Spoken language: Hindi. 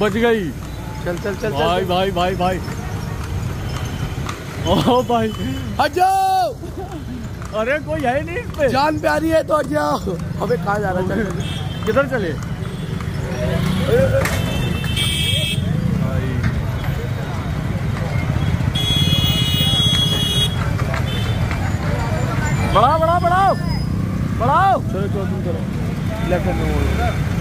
बच गई। चल चल चल भाई भाई भाई भाई। ओ भाई। हट जाओ अरे कोई है नहीं इस पे। जान प्यारी है तो हट जाओ अबे कहा जा रहा है? किधर चले? बढ़ाओ बढ़ाओ बढ़ाओ। बढ़ाओ। चलो चलो तुम करो। लेफ़्ट हैंड में मोड़ो